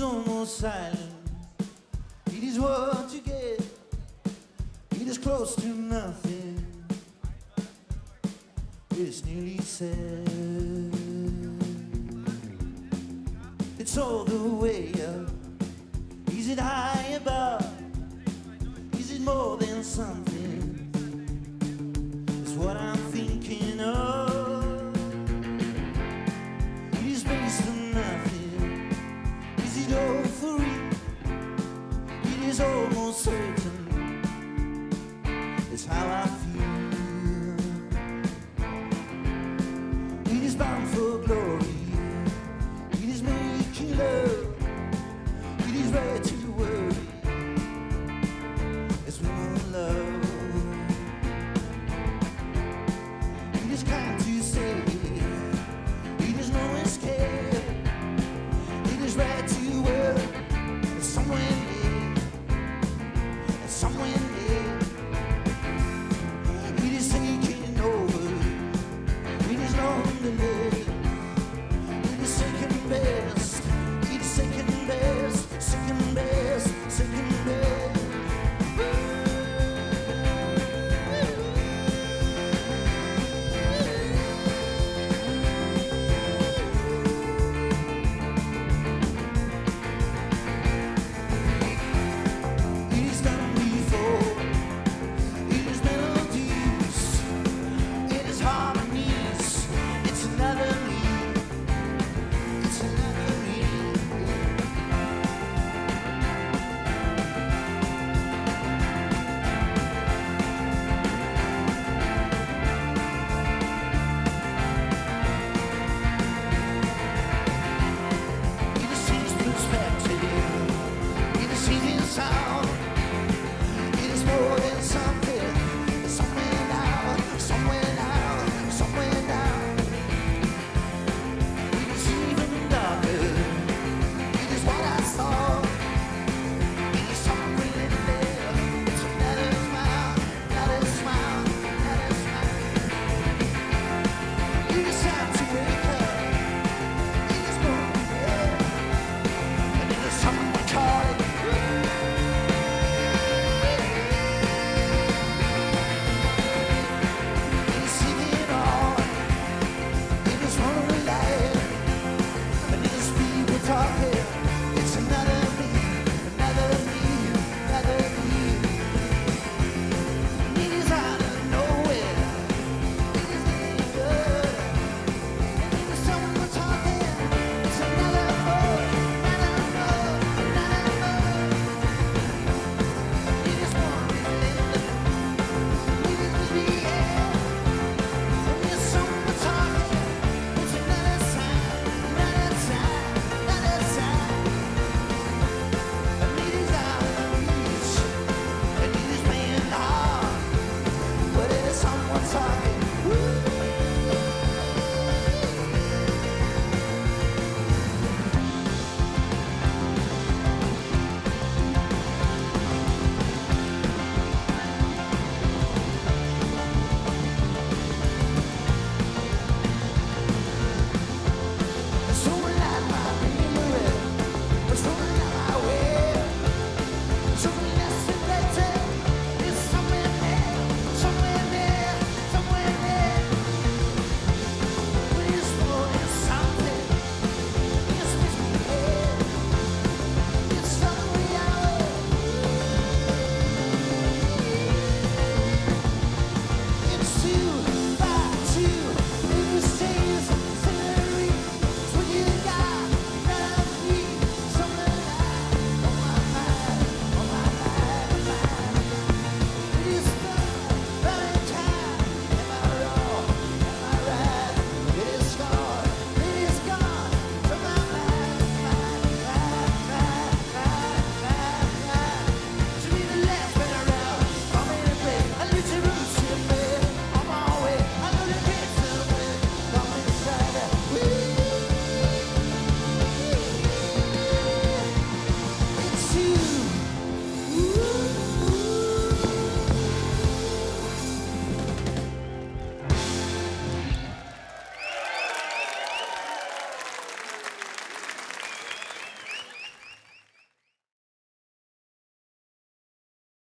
almost silent. It is what you get. It is close to nothing. It's nearly said. It's all the way up. Is it high above? Is it more than something?